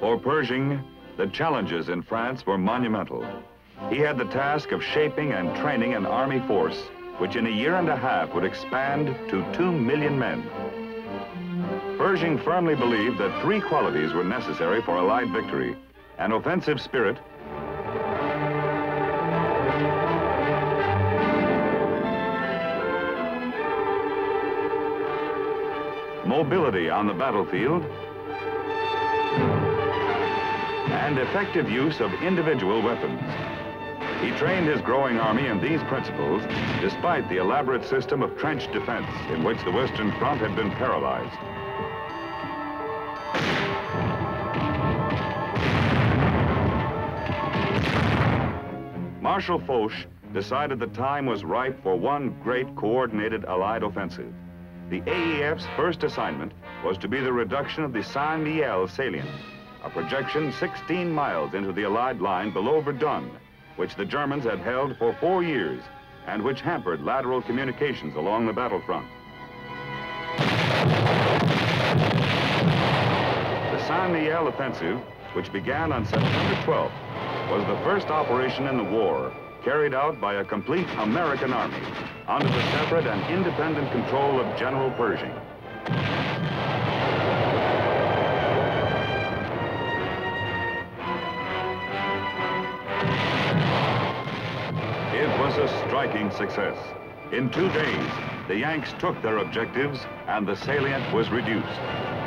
For Pershing, the challenges in France were monumental. He had the task of shaping and training an army force which in a year and a half would expand to two million men. Pershing firmly believed that three qualities were necessary for Allied victory, an offensive spirit, mobility on the battlefield, and effective use of individual weapons. He trained his growing army in these principles, despite the elaborate system of trench defense in which the Western Front had been paralyzed. Marshal Foch decided the time was ripe for one great coordinated Allied offensive. The AEF's first assignment was to be the reduction of the Saint-Mihiel salient, a projection 16 miles into the Allied line below Verdun, which the Germans had held for four years and which hampered lateral communications along the battlefront. The Saint-Mihiel offensive, which began on September 12th, was the first operation in the war carried out by a complete American army under the separate and independent control of General Pershing. A striking success. In two days, the Yanks took their objectives and the salient was reduced.